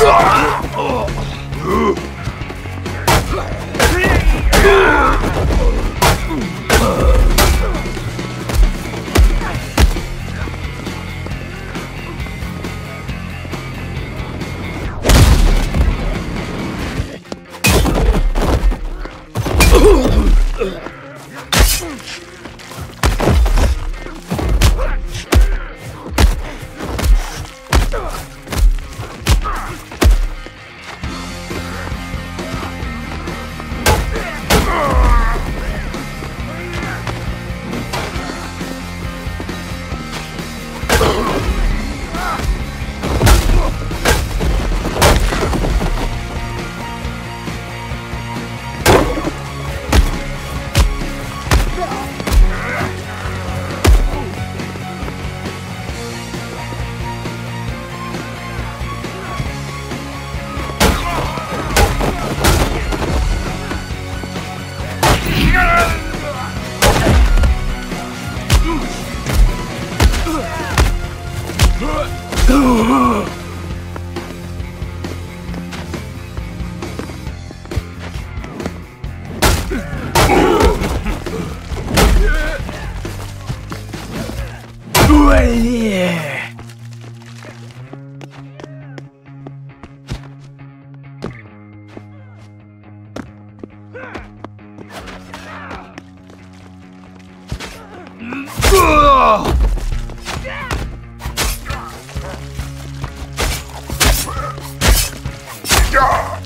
Yeah. Uh. Yeah!